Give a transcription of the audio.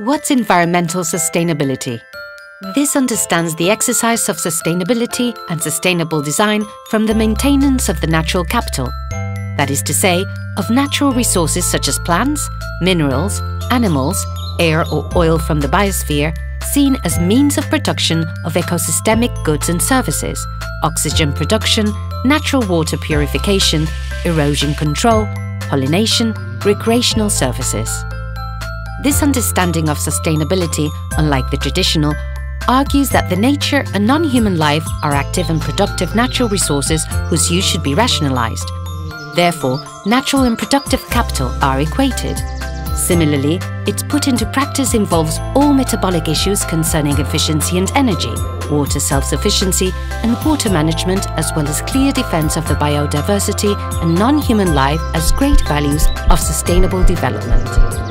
What's environmental sustainability? This understands the exercise of sustainability and sustainable design from the maintenance of the natural capital, that is to say, of natural resources such as plants, minerals, animals, air or oil from the biosphere, seen as means of production of ecosystemic goods and services, oxygen production, natural water purification, erosion control, pollination, recreational services. This understanding of sustainability, unlike the traditional, argues that the nature and non-human life are active and productive natural resources whose use should be rationalized. Therefore, natural and productive capital are equated. Similarly, its put into practice involves all metabolic issues concerning efficiency and energy, water self-sufficiency and water management as well as clear defence of the biodiversity and non-human life as great values of sustainable development.